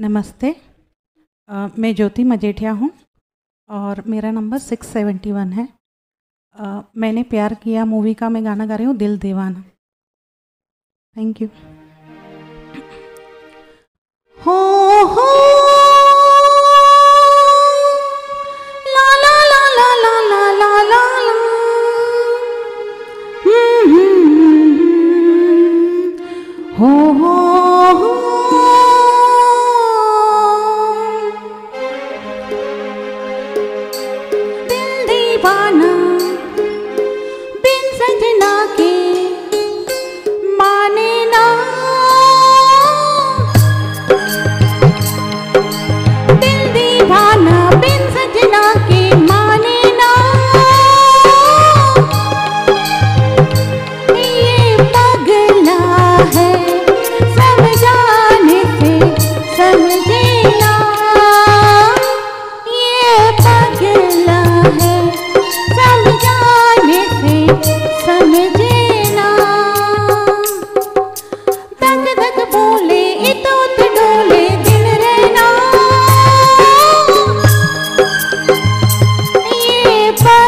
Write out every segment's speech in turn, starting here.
नमस्ते। अ, मैं ज्योति मजेठिया हूँ और मेरा नंबर सिक्स सेवेंटी वन है। अ, मैंने प्यार किया मूवी का मैं गाना गा रही हूँ दिल दीवाना। थैंक यू हो हो। हो हो।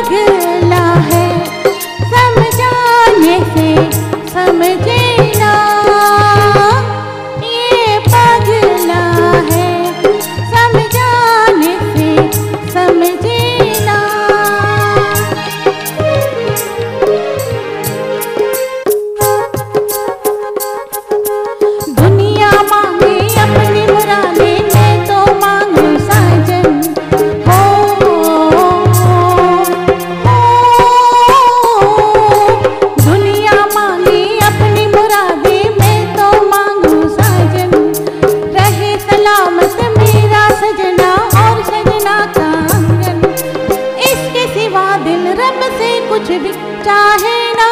पगला है समझाने से समझे कुछ भी चाहे ना।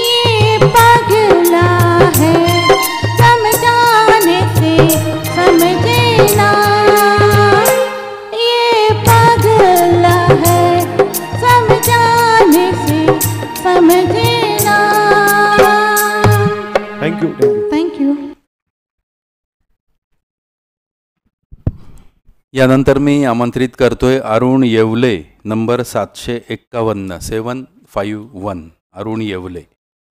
ये पगला है, समझाने समझे ना है, समझाने से समझे ना यू यानंतर मी आमंत्रित करतोय अरुण येवले नंबर सातशे एक्कावन्न seven five one Arun Yewale.